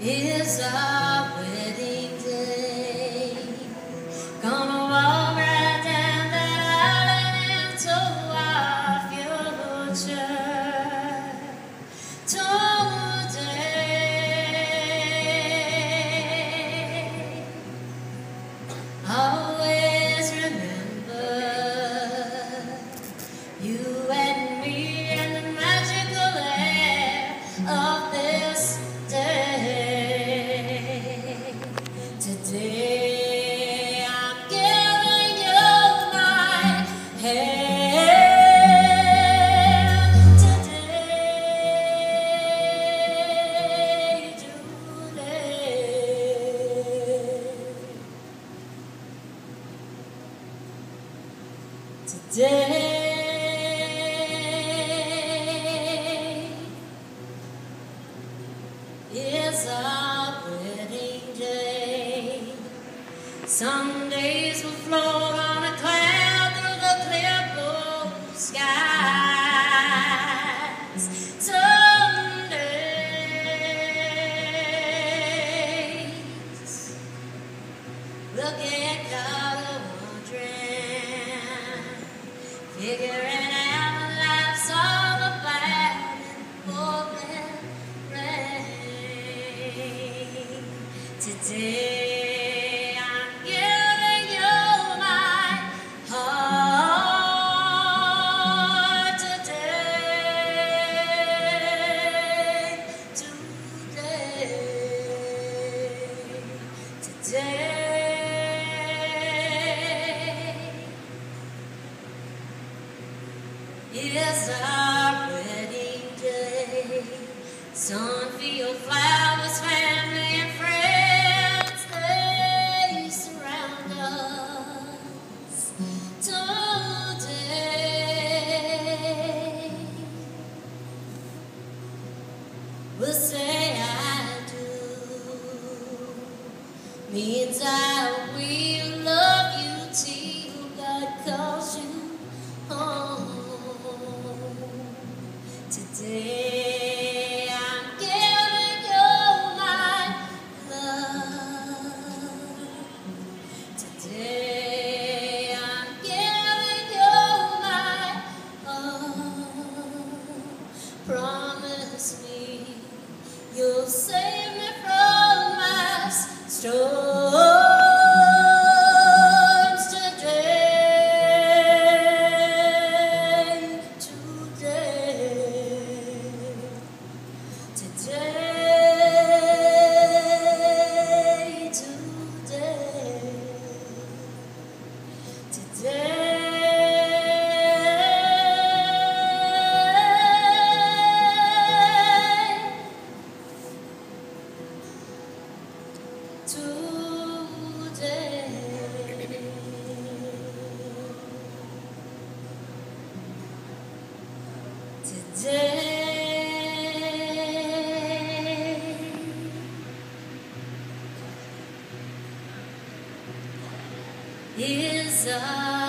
is our Today is our wedding day. Some days will float on figuring out life's all pouring rain. Today I'm giving you my heart. Today, today, today. Is our wedding day. Sunfield flowers, family and friends, they surround us today. We'll say I do means I will Promise me you'll save me from my storms Today. Today. Today. Is our